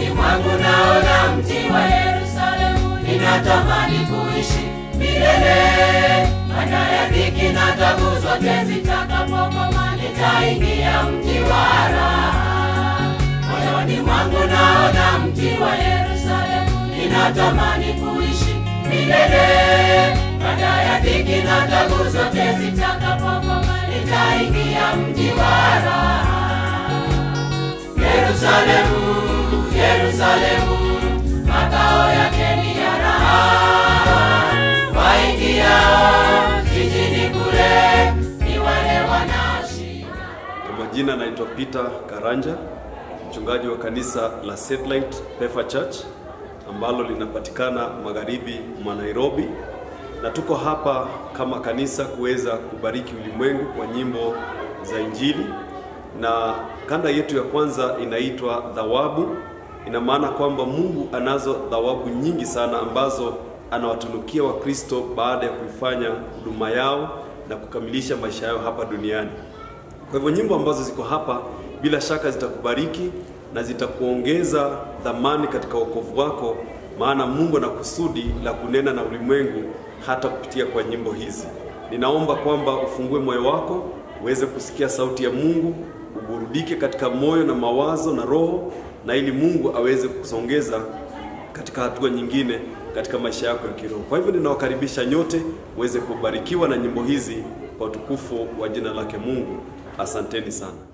Machoni mwangu naona mji wa Yerusalemu, ninatamani kuishi milele. Maana ya dhiki na tabu zote zitakapokoma, nitaingia mji wa raha. Moyoni mwangu naona mji wa Yerusalemu, ninatamani kuishi milele. Baada ya dhiki na tabu zote zitakapokoma, nitaingia mji wa raha. Yerusalemu Yerusalemu, makao yake ni ya raha. Waingiao jijini kule ni wale. Kwa majina naitwa Peter Karanja, mchungaji wa kanisa la Satellite Pefa Church ambalo linapatikana magharibi mwa Nairobi, na tuko hapa kama kanisa kuweza kubariki ulimwengu kwa nyimbo za Injili, na kanda yetu ya kwanza inaitwa Thawabu. Ina maana kwamba Mungu anazo thawabu nyingi sana ambazo anawatunukia Wakristo baada ya kuifanya huduma yao na kukamilisha maisha yao hapa duniani. Kwa hivyo nyimbo ambazo ziko hapa bila shaka zitakubariki na zitakuongeza dhamani katika wokovu wako, maana Mungu ana kusudi la kunena na ulimwengu hata kupitia kwa nyimbo hizi. Ninaomba kwamba ufungue moyo wako uweze kusikia sauti ya Mungu, uburudike katika moyo na mawazo na roho, na ili Mungu aweze kusongeza katika hatua nyingine katika maisha yako ya kiroho. Kwa hivyo ninawakaribisha nyote uweze kubarikiwa na nyimbo hizi kwa utukufu wa jina lake Mungu. Asanteni sana.